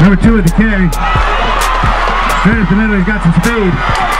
Number two with the carry. Straight up the middle, he's got some speed.